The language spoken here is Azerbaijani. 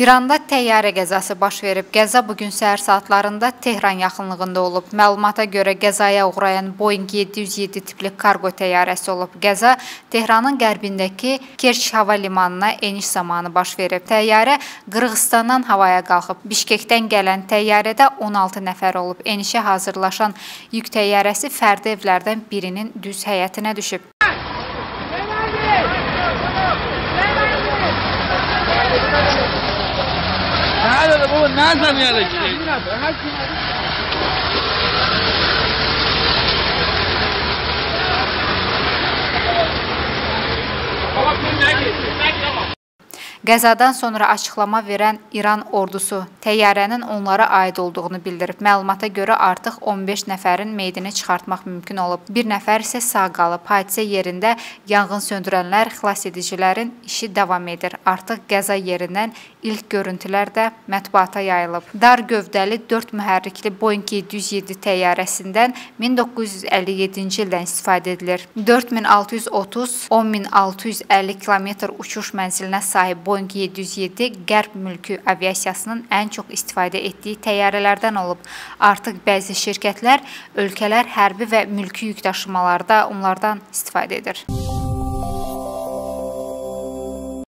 İranda təyyarə qəzası baş verib. Qəza bu gün səhər saatlarında Tehran yaxınlığında olub. Məlumata görə qəzaya uğrayan Boeing 707 tipli kargo təyyarəsi olub. Qəza Tehranın qərbindəki Kerç hava limanına eniş zamanı baş verib. Təyyarə Qırğızstandan havaya qalxıb. Bişkekdən gələn təyyarədə 16 nəfər olub. Enişə hazırlaşan yük təyyarəsi fərdi evlərdən birinin düz həyətinə düşüb. نداره بابا نزن یارکی Qəzadan sonra açıqlama verən İran ordusu təyyarənin onlara aid olduğunu bildirib. Məlumata görə artıq 15 nəfərin meyidini çıxartmaq mümkün olub. Bir nəfər isə sağ qalıb. Hadisə yerində yanğın söndürənlər, xilasedicilərin işi davam edir. Artıq qəza yerindən ilk görüntülər də mətbuata yayılıb. Dar gövdəli 4 mühərrikli Boeing 707 təyyarəsindən 1957-ci ildən istifadə edilir. 4630 10650 km uçuş mənzilinə sahib Boeing 707 Qərb mülkü aviasiyasının ən çox istifadə etdiyi təyyarələrdən olub. Artıq bəzi şirkətlər ölkələr hərbi və mülki yük daşımalarda onlardan istifadə edir.